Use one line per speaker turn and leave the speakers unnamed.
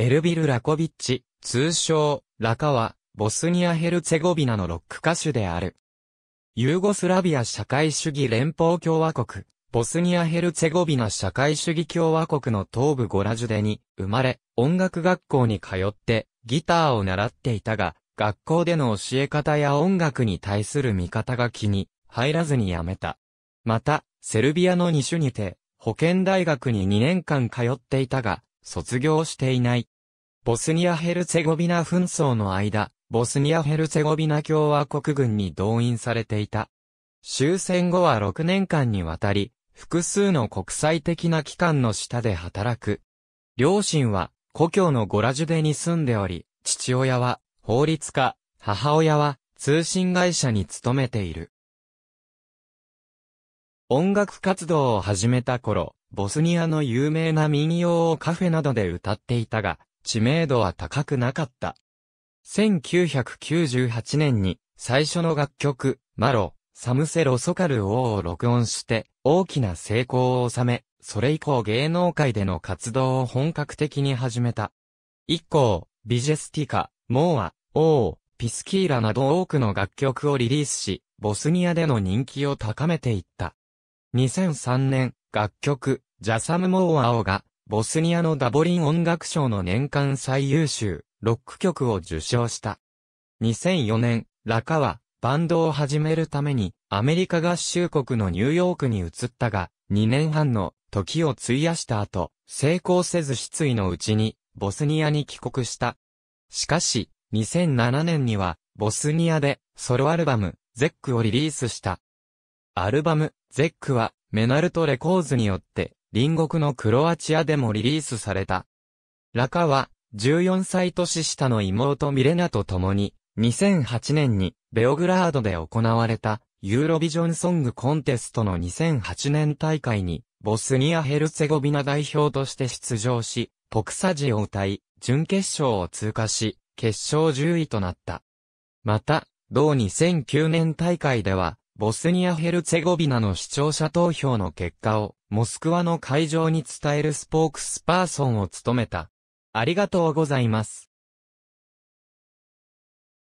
エルビル・ラコビッチ、通称、ラカは、ボスニア・ヘルツェゴビナのロック歌手である。ユーゴスラビア社会主義連邦共和国、ボスニア・ヘルツェゴビナ社会主義共和国の東部ゴラジュデに生まれ、音楽学校に通ってギターを習っていたが、学校での教え方や音楽に対する見方が気に入らずに辞めた。また、セルビアの2種にて、保健大学に2年間通っていたが、卒業していない。ボスニア・ヘルツェゴビナ紛争の間、ボスニア・ヘルツェゴビナ共和国軍に動員されていた。終戦後は6年間にわたり、複数の国際的な機関の下で働く。両親は故郷のゴラジュデに住んでおり、父親は法律家、母親は通信会社に勤めている。音楽活動を始めた頃、ボスニアの有名な民謡をカフェなどで歌っていたが、知名度は高くなかった。1998年に最初の楽曲、 Malo sam se razočar'o を録音して大きな成功を収め、それ以降芸能界での活動を本格的に始めた。以降、 Vještica、 Mor'o、 Piškila など多くの楽曲をリリースし、ボスニアでの人気を高めていった。2003年、楽曲、ジャサム・モーアオが、ボスニアのダボリン音楽賞の年間最優秀、ロック曲を受賞した。2004年、ラカは、バンドを始めるために、アメリカ合衆国のニューヨークに移ったが、2年半の時を費やした後、成功せず失意のうちに、ボスニアに帰国した。しかし、2007年には、ボスニアで、ソロアルバム、ゼックをリリースした。アルバム、ゼックは、メナルトレコーズによって、隣国のクロアチアでもリリースされた。ラカは、14歳年下の妹ミレナと共に、2008年にベオグラードで行われたユーロビジョンソングコンテストの2008年大会にボスニア・ヘルツェゴビナ代表として出場し、ポクサジを歌い、準決勝を通過し、決勝10位となった。また、同2009年大会では、ボスニア・ヘルツェゴビナの視聴者投票の結果を、モスクワの会場に伝えるスポークスパーソンを務めた。ありがとうございます。